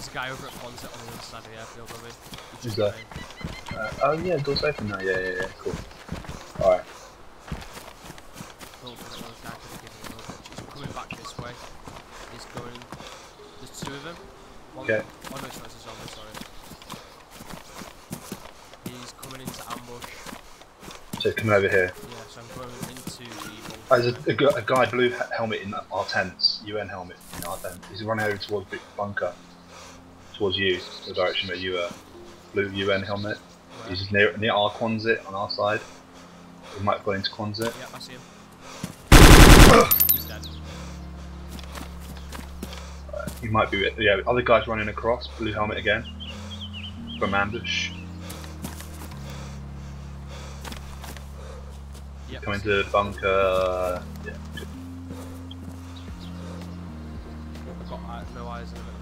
There's a guy over at Quonset on the other side of the airfield, Robbie. He's Who's that? Uh, oh yeah, door's open now. Yeah, yeah, yeah. Cool. All right. Cool, but that guy could have given me a little bit. He's coming back this way. He's going. There's two of them. One, Okay. Oh no, it's not. It's a zombie. Sorry. He's coming into ambush. So coming over here. Yeah, so I'm going into the. Oh, there's a, a, a guy blue helmet in our tents. UN helmet in our tent. He's running over towards the bunker. Towards you, the direction where you are. Blue UN helmet. Where? He's near near our Quonset on our side. He might go into Quonset. Yeah, I see him. He's dead. He might be. Yeah, other guys running across. Blue helmet again. From ambush. Yep. Coming to the bunker. Yeah. I've got no eyes in the minute.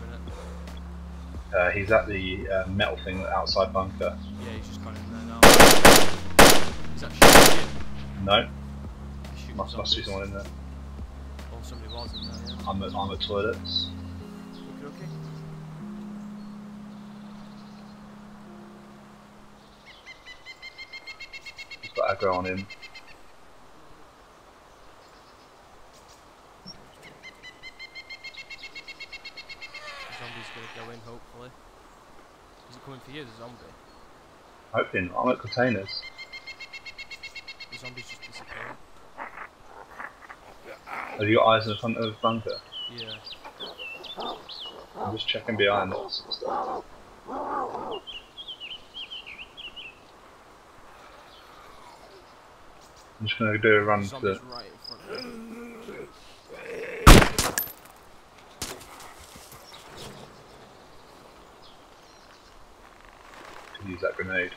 Uh, he's at the uh, metal thing outside bunker. Yeah, he's just gone in there now. He's actually shooting. No, shooting must, must be someone in there. Oh, somebody was in there, yeah. I'm at, I'm at toilets. Okay, okay. He's got aggro on him. The zombie's gonna go in, hopefully. Is it coming for you, the zombie? Hoping I'm at containers. The zombie's just disappeared. Have you got eyes in the front of the bunker? Yeah. I'm just checking behind us and stuff. I'm just gonna do a run The to right in front of me. to use that grenade.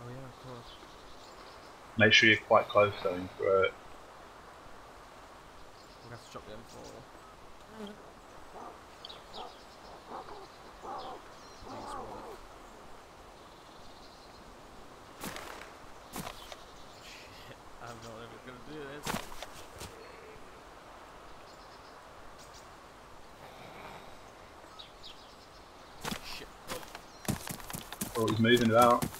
Oh yeah, of course. Make sure you're quite close though and throw it. Gonna have to drop the M4. Thanks, Will. Shit, I'm not ever gonna do this. Oh, he's moving about. Did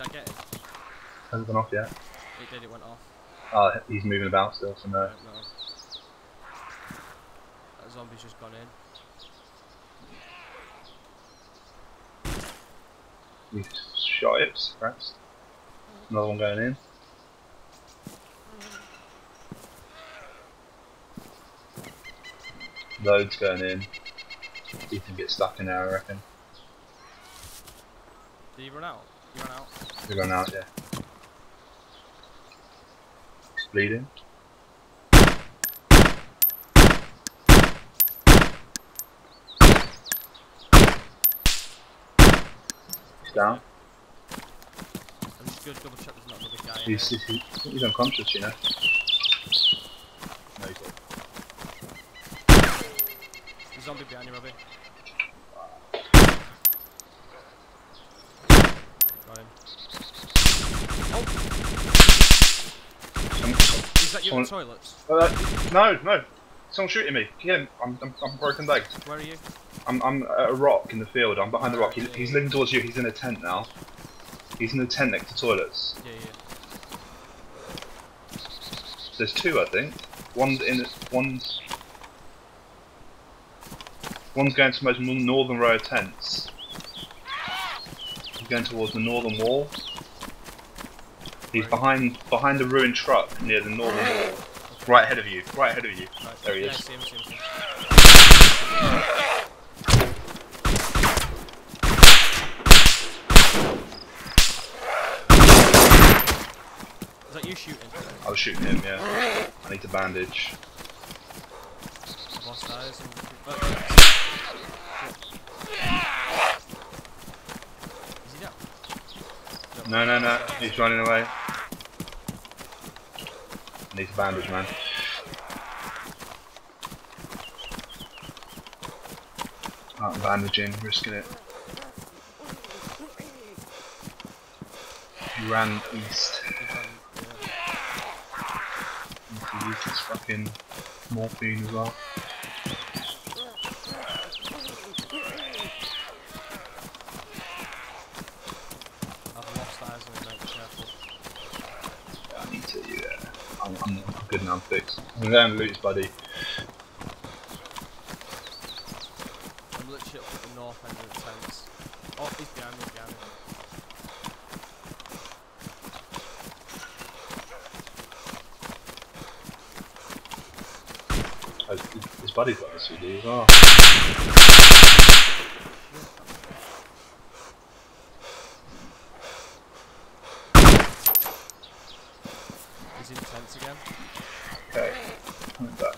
I get it? Hasn't gone off yet. It did, it went off. Oh, he's moving about still, so no. I don't know. That zombie's just gone in. He's shot it, perhaps. Another one going in. Loads going in. He can get stuck in there, I reckon. Did he run out? He ran out. They're going out, yeah. He's bleeding. He's down. I'm just gonna double check there's not another guy He's, he's, he's, he's unconscious, you know. No, he's. The zombie behind you, Robbie. Got him. Oh! Some- Is that you in the toilets? Uh, no, no. Someone's shooting me. Him. I'm, I'm, I'm broken legs. Where are you? I'm, I'm at a rock in the field. I'm behind the rock. He, he's looking towards you. He's in a tent now. He's in the tent next to toilets. Yeah, yeah. There's two, I think. One's in. One's. One's going to the most northern row of tents. He's going towards the northern wall. He's behind behind the ruined truck near the northern wall. Right ahead of you. Right ahead of you. Right. There he yeah, is. I see him, see him, see him. Is that you shooting? I was shooting him. Yeah. I need to bandage. I've lost eyes. And... Oh, Is he down? No, no, no. He's running away. Need to bandage, man. I'm bandaging, risking it. He ran east. He's on, yeah. Need to use this fucking morphine as well. I'm fixed. I'm gonna go and loot his buddy. I'm literally up at the north end of the tents. Oh, he's behind me, behind me. Oh, his- his buddy's got a CD as well. He's in tents again. Okay, coming back.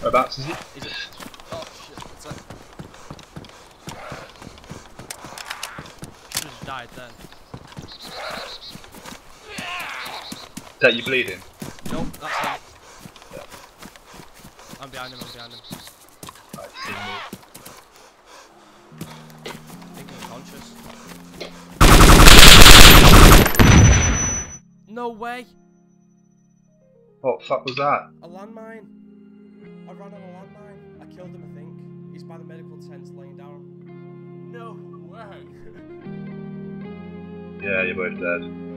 Whereabouts is he? Is it? Oh shit, it's like... Should've died then. Is that you bleeding? Nope, that's him. I'm behind him, I'm behind him. Right, see me. I conscious. No way! What the fuck was that? A landmine! I ran on a landmine. I killed him, I think. He's by the medical tents laying down. No way! Yeah, you're both dead.